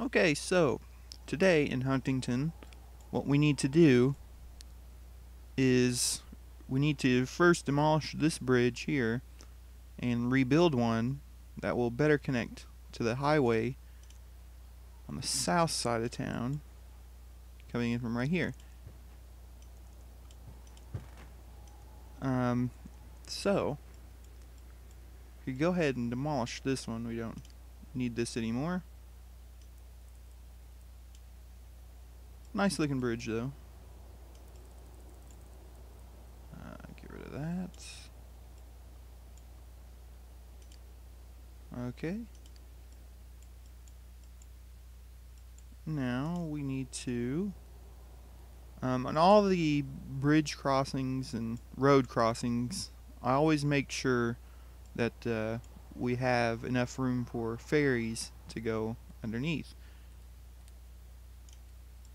Okay, so today in Huntington, what we need to do is we need to first demolish this bridge here and rebuild one that will better connect to the highway on the south side of town coming in from right here. Um, so, we go ahead and demolish this one. We don't need this anymore. Nice looking bridge though. Uh, get rid of that. Okay. Now we need to um, on all the bridge crossings and road crossings I always make sure that uh, we have enough room for ferries to go underneath.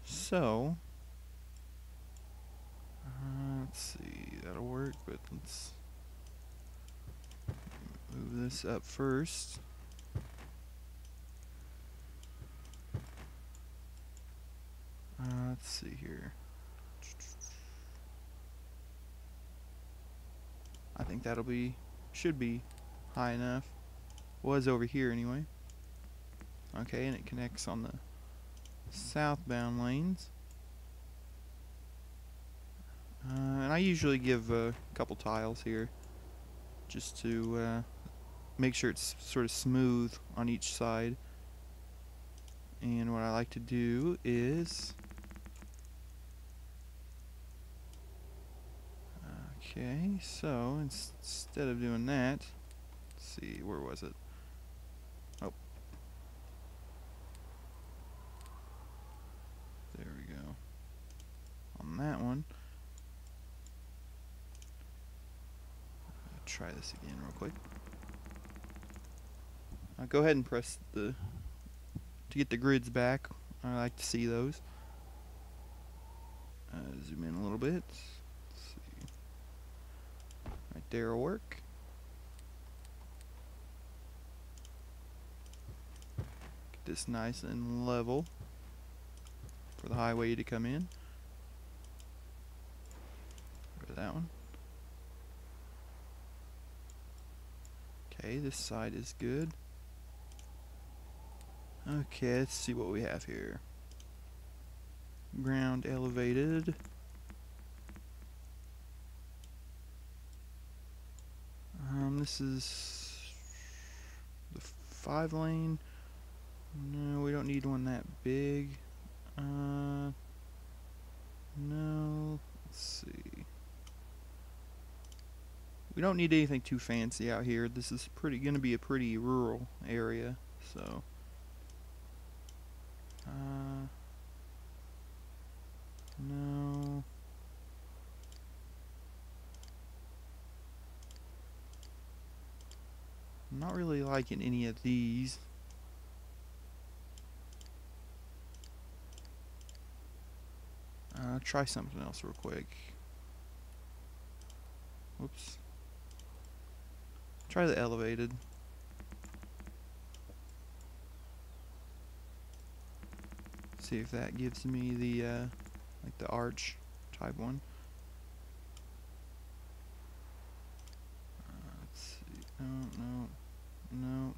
So, uh, let's see, that'll work, but let's move this up first. Uh, let's see here. I think that'll be, should be high enough. Was over here anyway. Okay, and it connects on the southbound lanes. Uh, and I usually give a couple tiles here just to uh, make sure it's sort of smooth on each side. And what I like to do is Okay, so instead of doing that, let's see, where was it? Oh. There we go. That one. try this again real quick. I'll go ahead and press the to get the grids back. I like to see those. Uh, zoom in a little bit. Right there will work. Get this nice and level for the highway to come in. Rid that one. Okay, this side is good. Okay, let's see what we have here. Ground elevated. Um, this is the five lane. No, we don't need one that big. Uh, no, let's see. We don't need anything too fancy out here. This is pretty going to be a pretty rural area, so. Uh, no. I'm not really liking any of these. Uh, try something else real quick. Whoops. Try the elevated. See if that gives me the, uh, like the arch type one. Uh, let's see. No, no. No.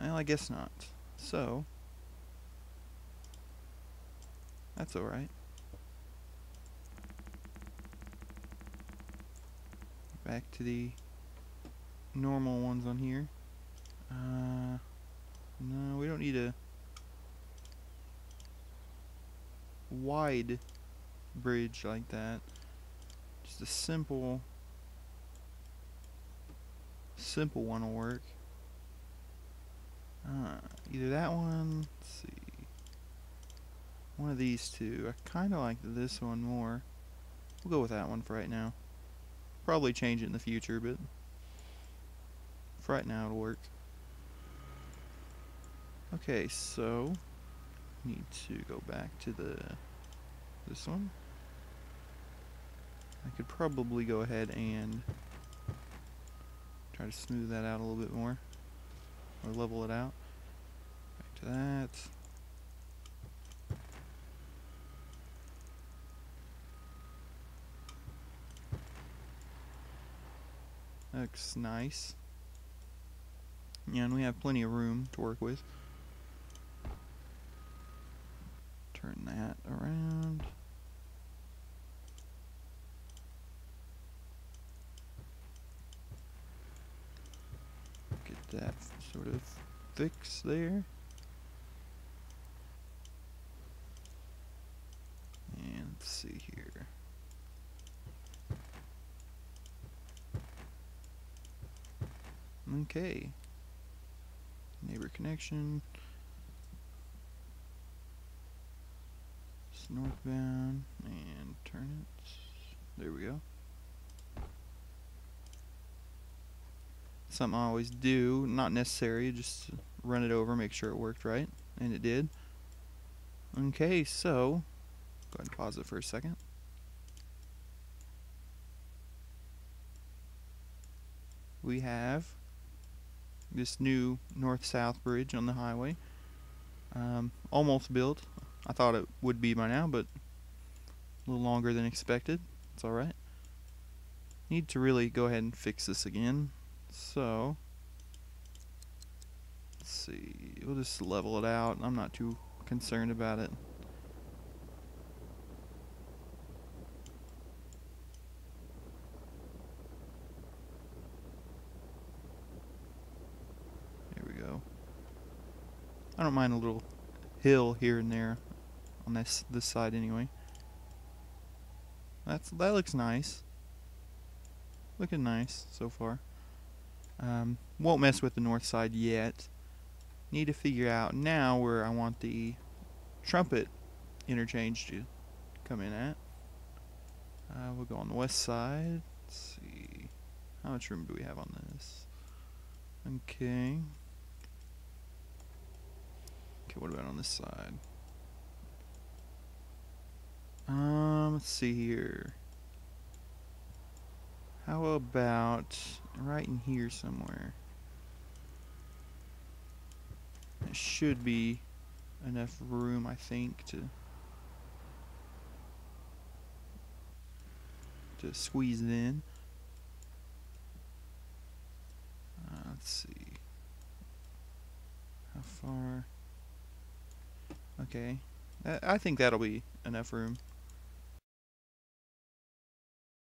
Well, I guess not. So, that's alright. Back to the normal ones on here. Uh, no, we don't need a wide bridge like that. Just a simple simple one will work. Uh, either that one, let's see, one of these two. I kind of like this one more. We'll go with that one for right now. Probably change it in the future, but for right now it'll work. Okay, so need to go back to the this one. I could probably go ahead and Try to smooth that out a little bit more. Or level it out. Back to that. Looks nice. Yeah, and we have plenty of room to work with. Turn that around. Get that sort of fixed there. And let's see here. Okay. Neighbor connection. It's northbound and turn it. There we go. Something I always do, not necessary, just run it over, make sure it worked right, and it did. Okay, so go ahead and pause it for a second. We have this new north-south bridge on the highway. Um, almost built. I thought it would be by now, but a little longer than expected. It's alright. Need to really go ahead and fix this again. So, let's see. We'll just level it out. I'm not too concerned about it. There we go. I don't mind a little hill here and there on this this side anyway. That's that looks nice. Looking nice so far. Um, won't mess with the north side yet. Need to figure out now where I want the trumpet interchange to come in at. Uh, we'll go on the west side. Let's see. How much room do we have on this? Okay. Okay, what about on this side? Um, let's see here. How about right in here somewhere? There should be enough room, I think, to to squeeze it in. Uh, let's see. How far? Okay. I, think that'll be enough room.